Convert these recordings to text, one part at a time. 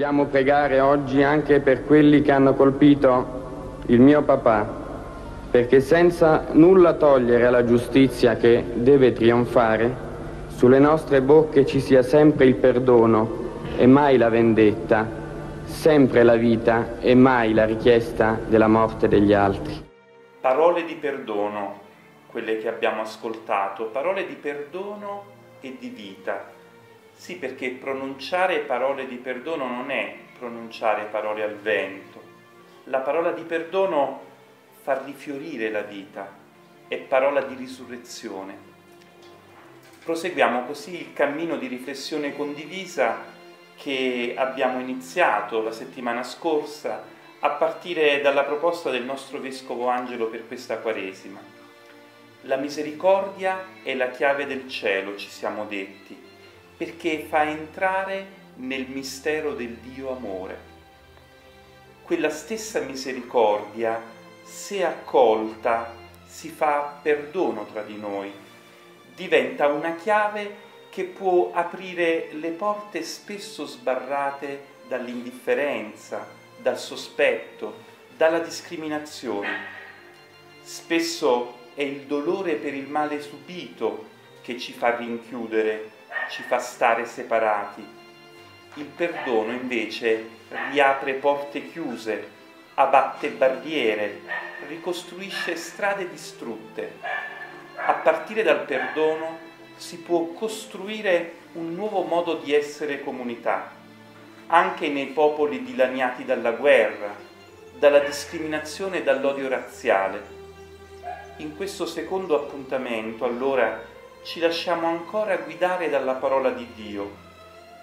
Vogliamo pregare oggi anche per quelli che hanno colpito il mio papà, perché senza nulla togliere alla giustizia che deve trionfare, sulle nostre bocche ci sia sempre il perdono e mai la vendetta, sempre la vita e mai la richiesta della morte degli altri. Parole di perdono, quelle che abbiamo ascoltato, parole di perdono e di vita. Sì, perché pronunciare parole di perdono non è pronunciare parole al vento. La parola di perdono fa rifiorire la vita, è parola di risurrezione. Proseguiamo così il cammino di riflessione condivisa che abbiamo iniziato la settimana scorsa a partire dalla proposta del nostro Vescovo Angelo per questa Quaresima. La misericordia è la chiave del cielo, ci siamo detti, perché fa entrare nel mistero del Dio amore. Quella stessa misericordia, se accolta, si fa perdono tra di noi, diventa una chiave che può aprire le porte spesso sbarrate dall'indifferenza, dal sospetto, dalla discriminazione. Spesso è il dolore per il male subito che ci fa rinchiudere, ci fa stare separati. Il perdono invece riapre porte chiuse, abbatte barriere, ricostruisce strade distrutte. A partire dal perdono si può costruire un nuovo modo di essere comunità, anche nei popoli dilaniati dalla guerra, dalla discriminazione e dall'odio razziale. In questo secondo appuntamento, allora, ci lasciamo ancora guidare dalla parola di Dio,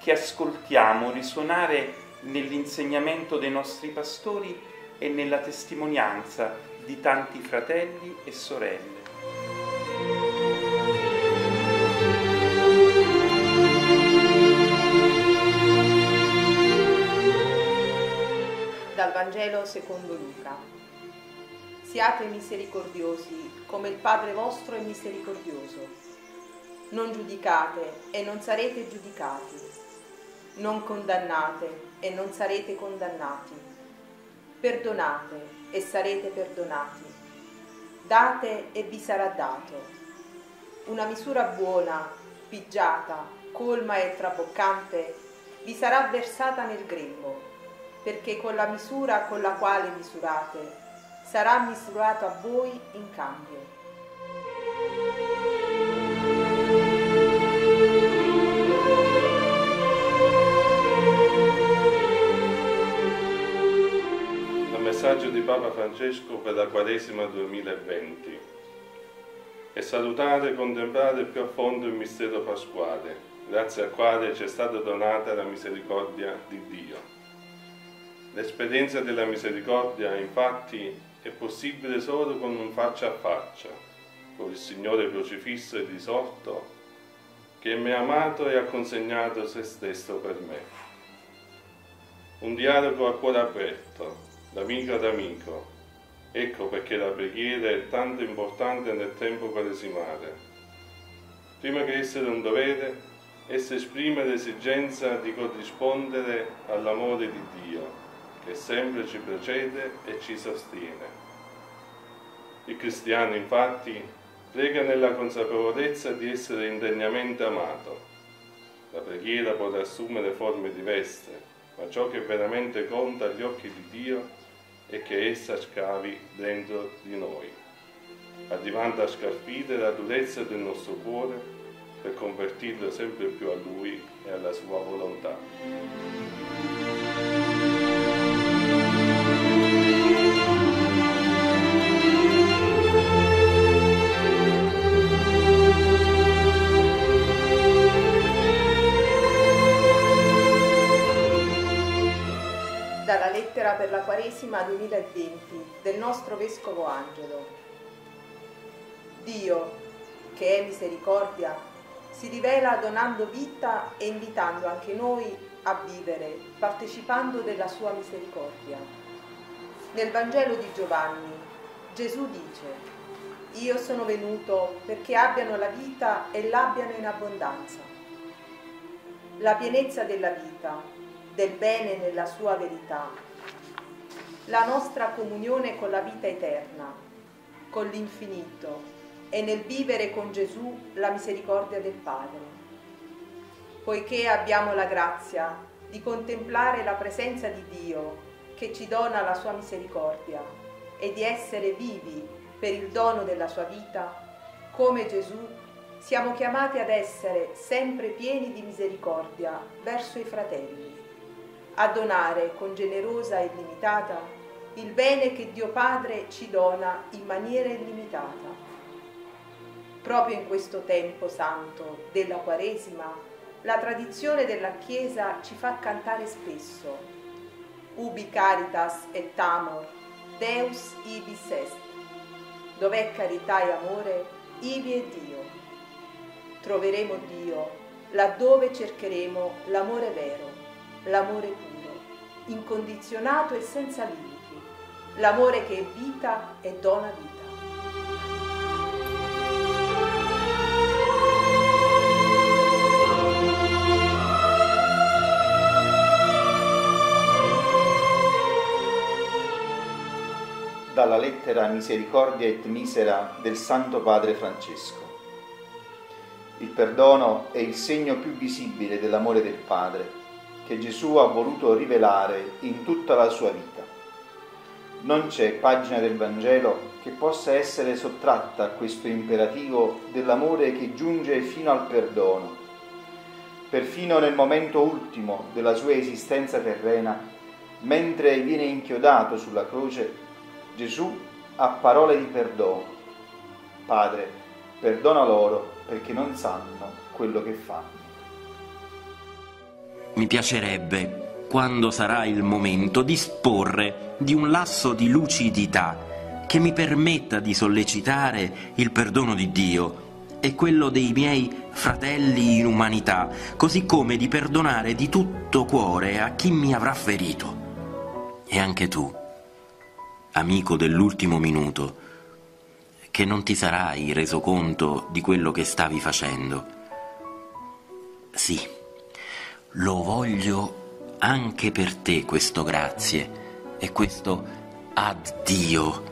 che ascoltiamo risuonare nell'insegnamento dei nostri pastori e nella testimonianza di tanti fratelli e sorelle. Dal Vangelo secondo Luca. Siate misericordiosi come il Padre vostro è misericordioso. Non giudicate e non sarete giudicati. Non condannate e non sarete condannati. Perdonate e sarete perdonati. Date e vi sarà dato. Una misura buona, pigiata, colma e traboccante vi sarà versata nel grembo perché con la misura con la quale misurate sarà misurato a voi in cambio. Messaggio di Papa Francesco per la Quaresima 2020 e salutare e contemplare più a fondo il mistero pasquale, grazie al quale ci è stata donata la misericordia di Dio. L'esperienza della misericordia, infatti, è possibile solo con un faccia a faccia, con il Signore crocifisso e risorto, che mi ha amato e ha consegnato se stesso per me. Un dialogo a cuore aperto, d'amico ad amico. Ecco perché la preghiera è tanto importante nel tempo quaresimale. Prima che essere un dovere, essa esprime l'esigenza di corrispondere all'amore di Dio che sempre ci precede e ci sostiene. Il cristiano infatti prega nella consapevolezza di essere indegnamente amato. La preghiera può assumere forme diverse, ma ciò che veramente conta agli occhi di Dio è che essa scavi dentro di noi, arrivando a scalfire la durezza del nostro cuore per convertirlo sempre più a Lui e alla sua volontà. Quaresima 2020 del nostro Vescovo Angelo. Dio, che è misericordia, si rivela donando vita e invitando anche noi a vivere, partecipando della sua misericordia. Nel Vangelo di Giovanni Gesù dice, io sono venuto perché abbiano la vita e l'abbiano in abbondanza. La pienezza della vita del bene nella sua verità, la nostra comunione con la vita eterna, con l'infinito e nel vivere con Gesù la misericordia del Padre. Poiché abbiamo la grazia di contemplare la presenza di Dio che ci dona la sua misericordia e di essere vivi per il dono della sua vita, come Gesù siamo chiamati ad essere sempre pieni di misericordia verso i fratelli, a donare con generosa e illimitata il bene che Dio Padre ci dona in maniera illimitata. Proprio in questo tempo santo della Quaresima, la tradizione della Chiesa ci fa cantare spesso Ubi caritas et amor, Deus ibis est. Dov'è carità e amore, ivi è Dio. Troveremo Dio laddove cercheremo l'amore vero, l'amore puro, incondizionato e senza limiti, l'amore che è vita e dona vita. dalla lettera Misericordia et Misera del Santo Padre Francesco. Il perdono è il segno più visibile dell'amore del Padre che Gesù ha voluto rivelare in tutta la sua vita. Non c'è pagina del Vangelo che possa essere sottratta a questo imperativo dell'amore che giunge fino al perdono. Perfino nel momento ultimo della sua esistenza terrena, mentre viene inchiodato sulla croce, Gesù ha parole di perdono. Padre, perdona loro perché non sanno quello che fanno. Mi piacerebbe, quando sarà il momento, disporre di un lasso di lucidità che mi permetta di sollecitare il perdono di Dio e quello dei miei fratelli in umanità, così come di perdonare di tutto cuore a chi mi avrà ferito. E anche tu amico dell'ultimo minuto, che non ti sarai reso conto di quello che stavi facendo. Sì, lo voglio anche per te questo grazie e questo addio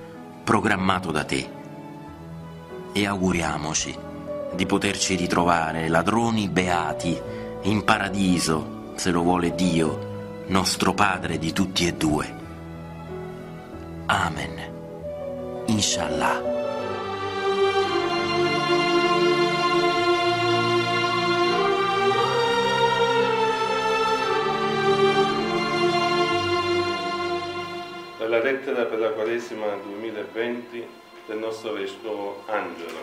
programmato da te. E auguriamoci di poterci ritrovare ladroni beati in paradiso, se lo vuole Dio, nostro Padre di tutti e due. Amen. Inshallah. Quaresima 2020 del nostro Vescovo Angelo.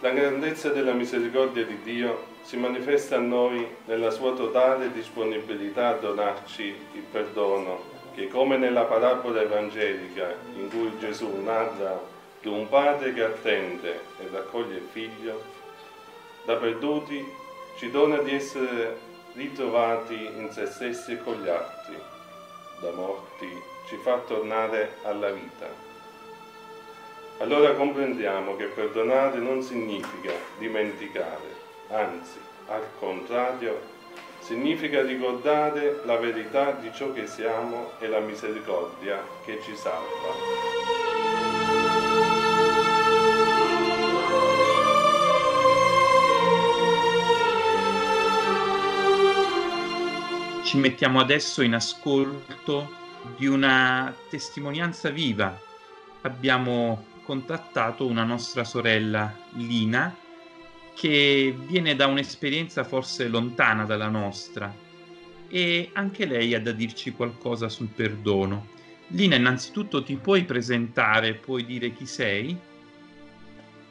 La grandezza della misericordia di Dio si manifesta a noi nella sua totale disponibilità a donarci il perdono che come nella parabola evangelica in cui Gesù narra di un padre che attende e raccoglie il figlio, da perduti ci dona di essere ritrovati in se stessi e con gli altri, da morti ci fa tornare alla vita. Allora comprendiamo che perdonare non significa dimenticare, anzi, al contrario, significa ricordare la verità di ciò che siamo e la misericordia che ci salva. Ci mettiamo adesso in ascolto di una testimonianza viva. Abbiamo contattato una nostra sorella Lina che viene da un'esperienza forse lontana dalla nostra e anche lei ha da dirci qualcosa sul perdono. Lina, innanzitutto ti puoi presentare, puoi dire chi sei?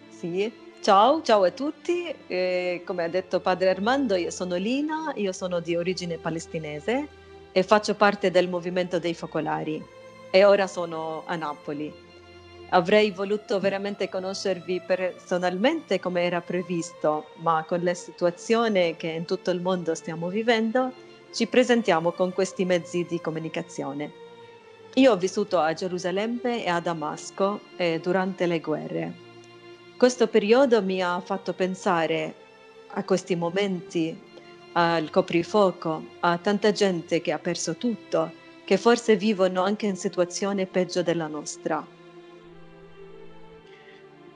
Sì, ciao, ciao a tutti. Eh, come ha detto padre Armando, io sono Lina, io sono di origine palestinese e faccio parte del movimento dei focolari e ora sono a Napoli avrei voluto veramente conoscervi personalmente come era previsto, ma con la situazione che in tutto il mondo stiamo vivendo, ci presentiamo con questi mezzi di comunicazione. Io ho vissuto a Gerusalemme e a Damasco eh, durante le guerre. Questo periodo mi ha fatto pensare a questi momenti al coprifuoco, a tanta gente che ha perso tutto, che forse vivono anche in situazioni peggio della nostra.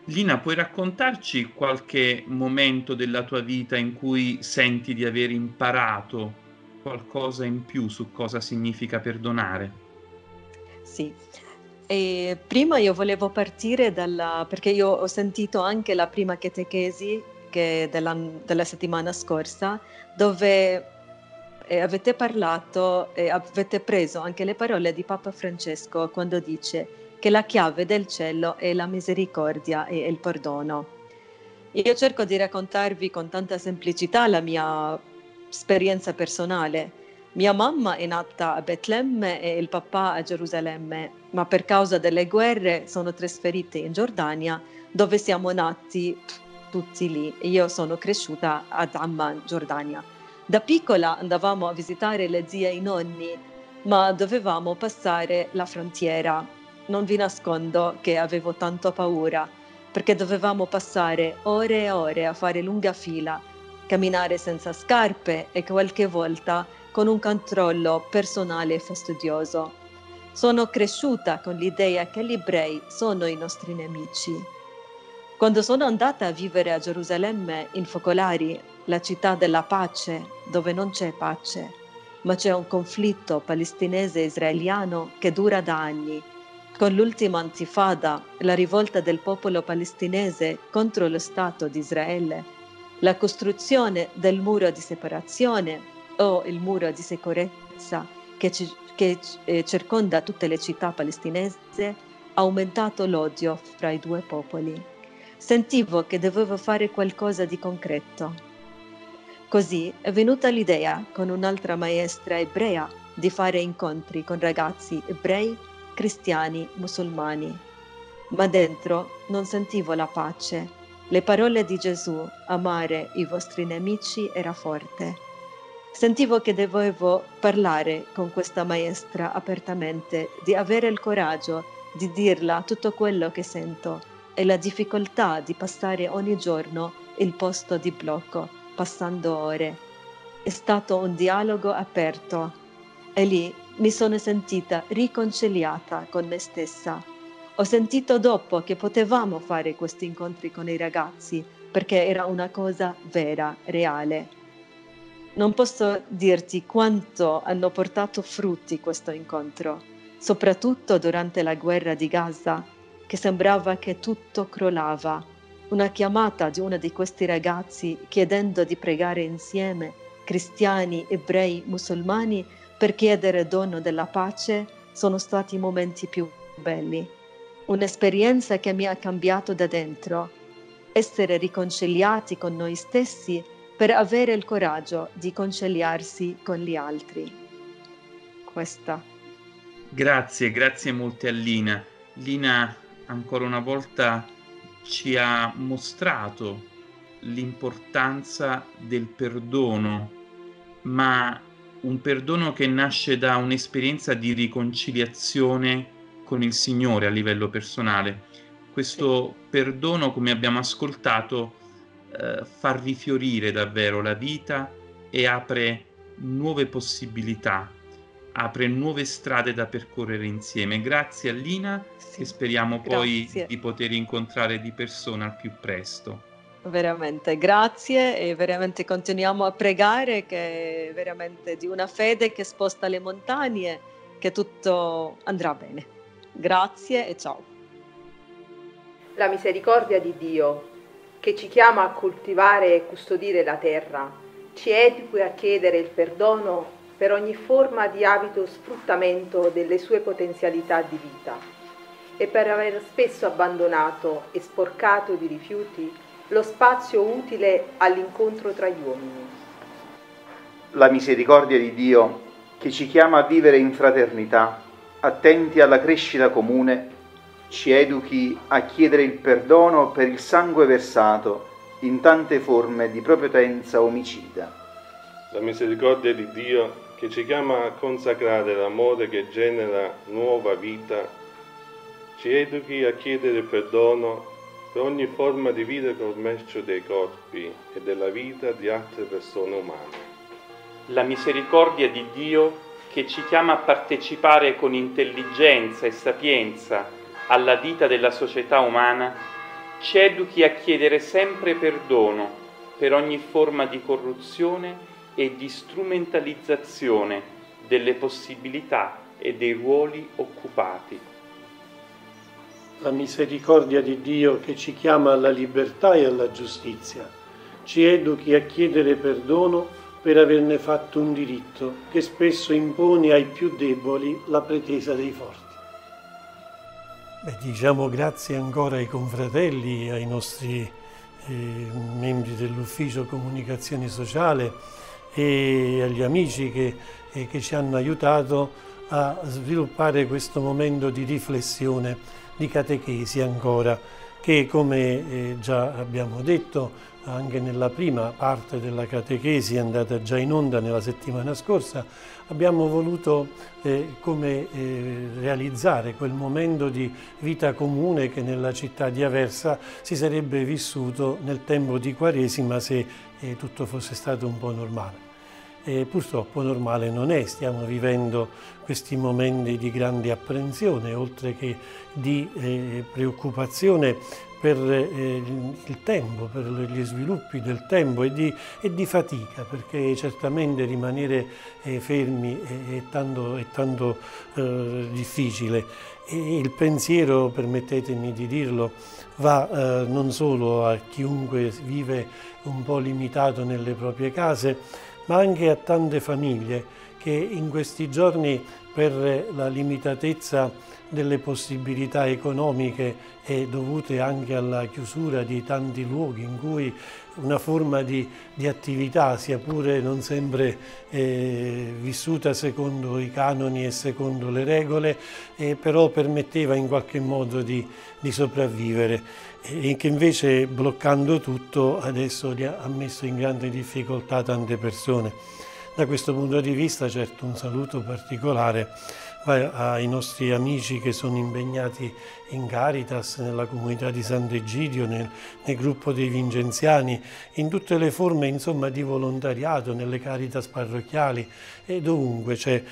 Lina, puoi raccontarci qualche momento della tua vita in cui senti di aver imparato qualcosa in più su cosa significa perdonare? Sì. E prima io volevo partire dalla, perché io ho sentito anche la prima catechesi che della, della settimana scorsa, dove eh, avete parlato e avete preso anche le parole di Papa Francesco quando dice che la chiave del cielo è la misericordia e il perdono. Io cerco di raccontarvi con tanta semplicità la mia esperienza personale. Mia mamma è nata a Betlemme e il papà a Gerusalemme, ma per causa delle guerre sono trasferiti in Giordania, dove siamo nati tutti lì. Io sono cresciuta ad Amman, Giordania. Da piccola andavamo a visitare le zie e i nonni, ma dovevamo passare la frontiera non vi nascondo che avevo tanto paura, perché dovevamo passare ore e ore a fare lunga fila, camminare senza scarpe e qualche volta con un controllo personale fastidioso. Sono cresciuta con l'idea che gli ebrei sono i nostri nemici. Quando sono andata a vivere a Gerusalemme in Focolari, la città della pace, dove non c'è pace, ma c'è un conflitto palestinese-israeliano che dura da anni con l'ultima antifada, la rivolta del popolo palestinese contro lo Stato di Israele, la costruzione del muro di separazione o il muro di sicurezza che, ci, che eh, circonda tutte le città palestinesi, ha aumentato l'odio fra i due popoli. Sentivo che dovevo fare qualcosa di concreto. Così è venuta l'idea con un'altra maestra ebrea di fare incontri con ragazzi ebrei cristiani, musulmani. Ma dentro non sentivo la pace. Le parole di Gesù, amare i vostri nemici, era forte. Sentivo che dovevo parlare con questa maestra apertamente, di avere il coraggio di dirla tutto quello che sento e la difficoltà di passare ogni giorno il posto di blocco, passando ore. È stato un dialogo aperto e lì mi sono sentita riconciliata con me stessa. Ho sentito dopo che potevamo fare questi incontri con i ragazzi perché era una cosa vera, reale. Non posso dirti quanto hanno portato frutti questo incontro, soprattutto durante la guerra di Gaza, che sembrava che tutto crollava. Una chiamata di uno di questi ragazzi chiedendo di pregare insieme, cristiani, ebrei, musulmani, per chiedere dono della pace sono stati i momenti più belli. Un'esperienza che mi ha cambiato da dentro. Essere riconciliati con noi stessi per avere il coraggio di conciliarsi con gli altri. Questa. Grazie, grazie molte a Lina. Lina ancora una volta ci ha mostrato l'importanza del perdono, ma un perdono che nasce da un'esperienza di riconciliazione con il Signore a livello personale. Questo perdono, come abbiamo ascoltato, eh, fa rifiorire davvero la vita e apre nuove possibilità, apre nuove strade da percorrere insieme. Grazie a Lina, sì, che speriamo poi grazie. di poter incontrare di persona al più presto. Veramente, grazie e veramente continuiamo a pregare che veramente di una fede che sposta le montagne, che tutto andrà bene. Grazie e ciao. La misericordia di Dio, che ci chiama a coltivare e custodire la terra, ci educa a chiedere il perdono per ogni forma di avido sfruttamento delle sue potenzialità di vita e per aver spesso abbandonato e sporcato di rifiuti lo spazio utile all'incontro tra gli uomini. La misericordia di Dio che ci chiama a vivere in fraternità, attenti alla crescita comune, ci educhi a chiedere il perdono per il sangue versato in tante forme di prepotenza omicida. La misericordia di Dio che ci chiama a consacrare l'amore che genera nuova vita, ci educhi a chiedere perdono per ogni forma di vita e commercio dei corpi e della vita di altre persone umane. la misericordia di Dio che ci chiama a partecipare con intelligenza e sapienza alla vita della società umana, ci educhi a chiedere sempre perdono per ogni forma di corruzione e di strumentalizzazione delle possibilità e dei ruoli occupati. La misericordia di Dio che ci chiama alla libertà e alla giustizia ci educhi a chiedere perdono per averne fatto un diritto che spesso impone ai più deboli la pretesa dei forti. Beh, diciamo grazie ancora ai confratelli, ai nostri eh, membri dell'ufficio comunicazione sociale e agli amici che, eh, che ci hanno aiutato a sviluppare questo momento di riflessione, di catechesi ancora, che come eh, già abbiamo detto anche nella prima parte della catechesi andata già in onda nella settimana scorsa, abbiamo voluto eh, come eh, realizzare quel momento di vita comune che nella città di Aversa si sarebbe vissuto nel tempo di Quaresima se eh, tutto fosse stato un po' normale. E purtroppo normale non è, stiamo vivendo questi momenti di grande apprensione, oltre che di eh, preoccupazione per eh, il tempo, per gli sviluppi del tempo e di, e di fatica, perché certamente rimanere eh, fermi è, è tanto, è tanto eh, difficile. E il pensiero, permettetemi di dirlo, va eh, non solo a chiunque vive un po' limitato nelle proprie case, ma anche a tante famiglie che in questi giorni per la limitatezza delle possibilità economiche e dovute anche alla chiusura di tanti luoghi in cui una forma di, di attività, sia pure non sempre eh, vissuta secondo i canoni e secondo le regole, eh, però permetteva in qualche modo di, di sopravvivere e che invece bloccando tutto adesso ha messo in grande difficoltà tante persone. Da questo punto di vista certo un saluto particolare ai nostri amici che sono impegnati in Caritas, nella comunità di Sant'Egidio, nel, nel, gruppo dei Vincenziani, in tutte le forme insomma, di volontariato, nelle Caritas parrocchiali. E dovunque c'è,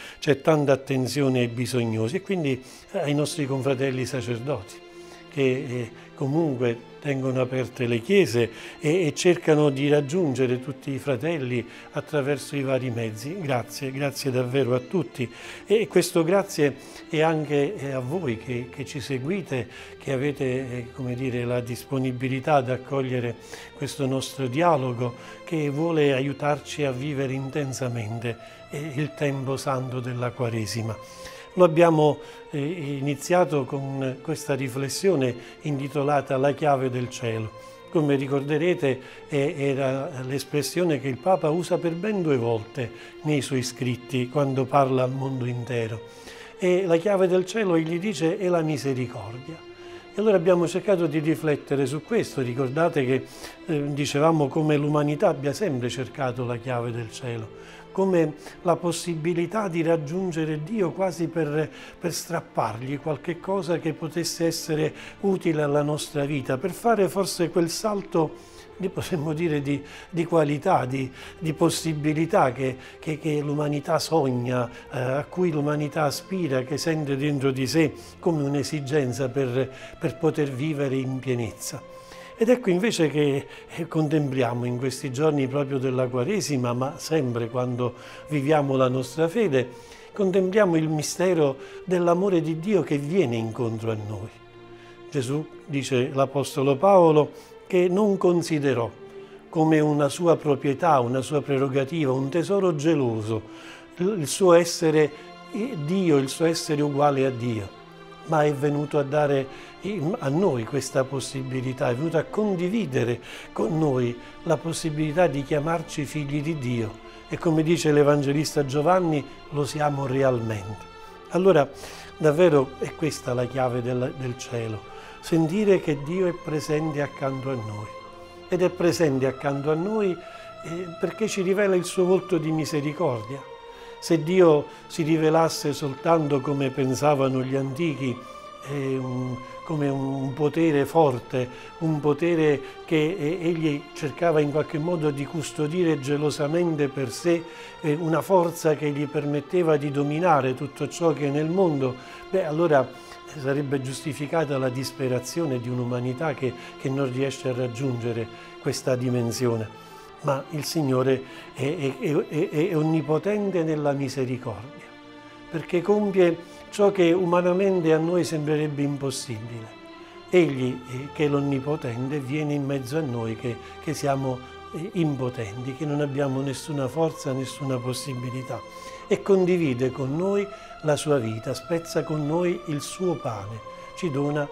tanta attenzione ai bisognosi e quindi ai nostri confratelli sacerdoti che eh, comunque tengono aperte le chiese e, e, cercano di raggiungere tutti i fratelli attraverso i vari mezzi. Grazie, grazie davvero a tutti. E questo grazie è anche a voi che, che ci seguite, che avete eh, dire, la disponibilità ad accogliere questo nostro dialogo che vuole aiutarci a vivere intensamente eh, il tempo santo della Quaresima. Lo abbiamo eh, iniziato con questa riflessione intitolata La chiave del cielo. Come ricorderete era l'espressione che il Papa usa per ben due volte nei suoi scritti quando parla al mondo intero. E la chiave del cielo, egli dice, è la misericordia. E allora abbiamo cercato di riflettere su questo. Ricordate che eh, dicevamo come l'umanità abbia sempre cercato la chiave del cielo come la possibilità di raggiungere Dio quasi per, per strappargli qualche cosa che potesse essere utile alla nostra vita, per fare forse quel salto possiamo dire di, di qualità, di, di possibilità che, che, che l'umanità sogna, eh, a cui l'umanità aspira, che sente dentro di sé come un'esigenza per, per poter vivere in pienezza. Ed ecco invece che eh, contempliamo in questi giorni proprio della Quaresima, ma sempre quando viviamo la nostra fede, contempliamo il mistero dell'amore di Dio che viene incontro a noi. Gesù, dice l'Apostolo Paolo, che non considerò come una sua proprietà, una sua prerogativa, un tesoro geloso, il suo essere Dio, il suo essere uguale a Dio, ma è venuto a dare a noi questa possibilità, è venuto a condividere con noi la possibilità di chiamarci figli di Dio e come dice l'Evangelista Giovanni lo siamo realmente. Allora davvero è questa la chiave del, del cielo, sentire che Dio è presente accanto a noi ed è presente accanto a noi eh, perché ci rivela il suo volto di misericordia. Se Dio si rivelasse soltanto come pensavano gli antichi, un, come un potere forte, un potere che eh, egli cercava in qualche modo di custodire gelosamente per sé, eh, una forza che gli permetteva di dominare tutto ciò che è nel mondo, beh allora sarebbe giustificata la disperazione di un'umanità che, che non riesce a raggiungere questa dimensione. Ma il Signore è, è, è, è, onnipotente nella misericordia, perché compie ciò che umanamente a noi sembrerebbe impossibile. Egli, eh, che è l'Onnipotente, viene in mezzo a noi che, che siamo eh, impotenti, che non abbiamo nessuna forza, nessuna possibilità e condivide con noi la sua vita, spezza con noi il suo pane, ci dona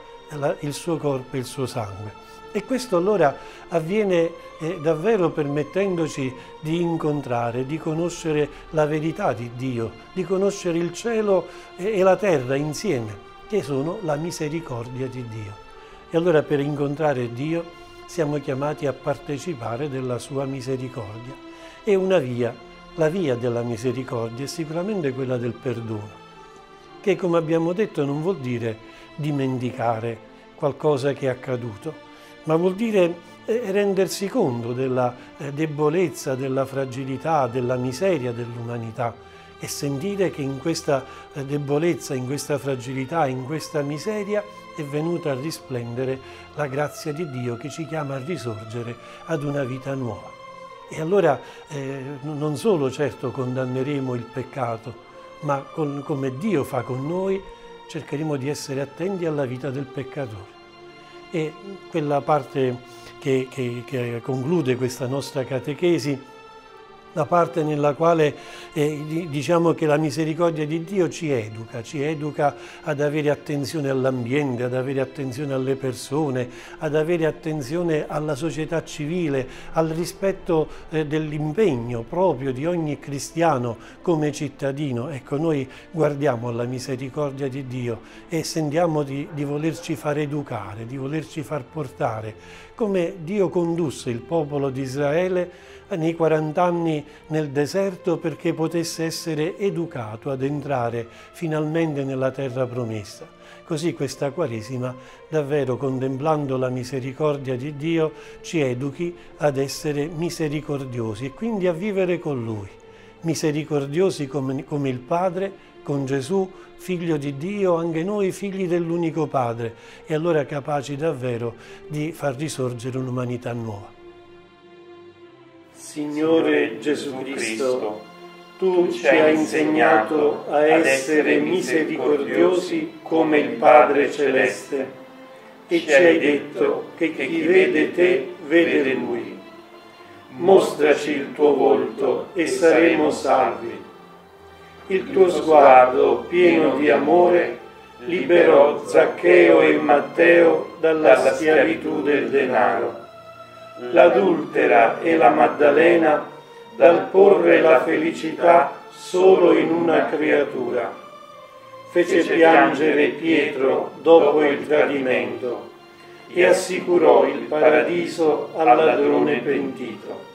il suo corpo e il suo sangue. E questo allora avviene eh, davvero permettendoci di incontrare, di conoscere la verità di Dio, di conoscere il cielo e, e la terra insieme, che sono la misericordia di Dio. E allora per incontrare Dio siamo chiamati a partecipare della sua misericordia. E una via, la via della misericordia è sicuramente quella del perdono, che come abbiamo detto non vuol dire dimenticare qualcosa che è accaduto, ma vuol dire eh, rendersi conto della eh, debolezza, della fragilità, della miseria dell'umanità e sentire che in questa eh, debolezza, in questa fragilità, in questa miseria è venuta a risplendere la grazia di Dio che ci chiama a risorgere ad una vita nuova. E allora eh, non solo certo condanneremo il peccato, ma con, come Dio fa con noi, cercheremo di essere attenti alla vita del peccatore e quella parte che, che, che conclude questa nostra catechesi la parte nella quale eh, diciamo che la misericordia di Dio ci educa, ci educa ad avere attenzione all'ambiente, ad avere attenzione alle persone, ad avere attenzione alla società civile, al rispetto eh, dell'impegno proprio di ogni cristiano come cittadino. Ecco, noi guardiamo alla misericordia di Dio e sentiamo di, di volerci far educare, di volerci far portare, come Dio condusse il popolo di Israele nei 40 nel deserto perché potesse essere educato ad entrare finalmente nella terra promessa. Così questa Quaresima, davvero contemplando la misericordia di Dio, ci educhi ad essere misericordiosi e quindi a vivere con Lui, misericordiosi come, come il Padre, con Gesù, figlio di Dio, anche noi figli dell'unico Padre, e allora capaci davvero di far risorgere un'umanità nuova. Signore Gesù Cristo, tu ci hai insegnato a essere misericordiosi come il Padre Celeste e ci hai detto che chi vede te vede Lui. Mostraci il tuo volto e saremo salvi. Il tuo sguardo pieno di amore liberò Zaccheo e Matteo dalla schiavitù del denaro l'adultera e la Maddalena dal porre la felicità solo in una creatura. Fece piangere Pietro dopo il tradimento e assicurò il paradiso al ladrone pentito.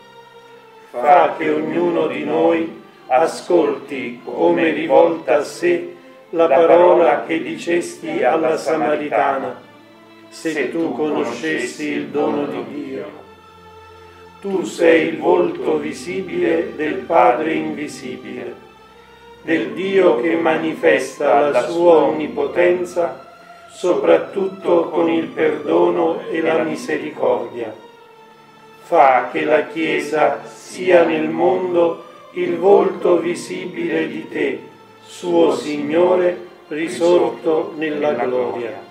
Fa che ognuno di noi ascolti come rivolta a sé la parola che dicesti alla Samaritana, se tu conoscessi il dono di Dio tu sei il volto visibile del Padre invisibile, del Dio che manifesta la sua onnipotenza soprattutto con il perdono e la misericordia. Fa che la Chiesa sia nel mondo il volto visibile di te, suo Signore, risorto nella gloria.